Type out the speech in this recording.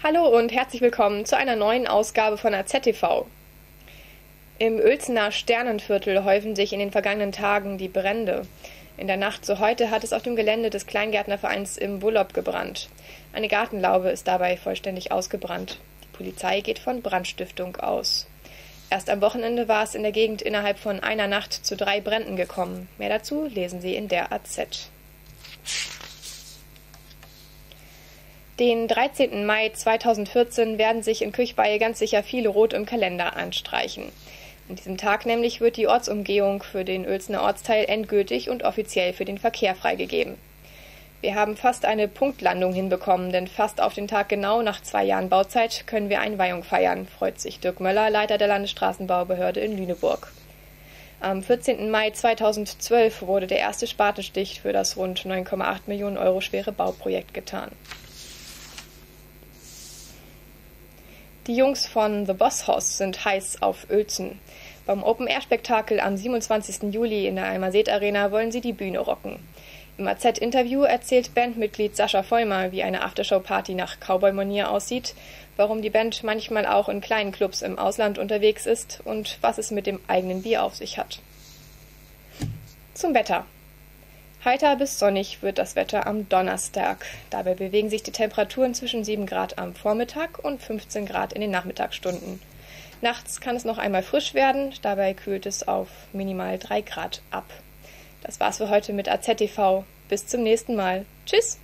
Hallo und herzlich willkommen zu einer neuen Ausgabe von AZTV. Im Uelzener Sternenviertel häufen sich in den vergangenen Tagen die Brände. In der Nacht zu heute hat es auf dem Gelände des Kleingärtnervereins im Bullob gebrannt. Eine Gartenlaube ist dabei vollständig ausgebrannt. Die Polizei geht von Brandstiftung aus. Erst am Wochenende war es in der Gegend innerhalb von einer Nacht zu drei Bränden gekommen. Mehr dazu lesen Sie in der AZ. Den 13. Mai 2014 werden sich in Küchweihe ganz sicher viele rot im Kalender anstreichen. An diesem Tag nämlich wird die Ortsumgehung für den Uelzener Ortsteil endgültig und offiziell für den Verkehr freigegeben. Wir haben fast eine Punktlandung hinbekommen, denn fast auf den Tag genau nach zwei Jahren Bauzeit können wir Einweihung feiern, freut sich Dirk Möller, Leiter der Landesstraßenbaubehörde in Lüneburg. Am 14. Mai 2012 wurde der erste Spatenstich für das rund 9,8 Millionen Euro schwere Bauprojekt getan. Die Jungs von The Boss Hoss sind heiß auf Uelzen. Beim Open-Air-Spektakel am 27. Juli in der Almased Arena wollen sie die Bühne rocken. Im AZ-Interview erzählt Bandmitglied Sascha Vollmer, wie eine Aftershow-Party nach Cowboy-Monier aussieht, warum die Band manchmal auch in kleinen Clubs im Ausland unterwegs ist und was es mit dem eigenen Bier auf sich hat. Zum Wetter. Heiter bis sonnig wird das Wetter am Donnerstag. Dabei bewegen sich die Temperaturen zwischen 7 Grad am Vormittag und 15 Grad in den Nachmittagsstunden. Nachts kann es noch einmal frisch werden, dabei kühlt es auf minimal 3 Grad ab. Das war's für heute mit AZTV. Bis zum nächsten Mal. Tschüss!